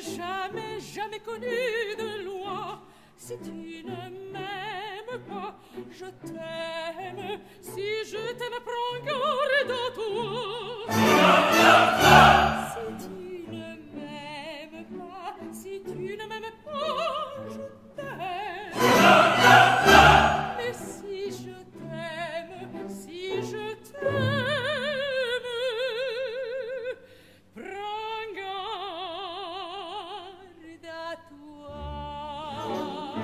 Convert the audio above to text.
jamais, jamais connu de loi. Si tu ne m'aimes pas, je t'aime. Si je t'aime, prends garde à toi. See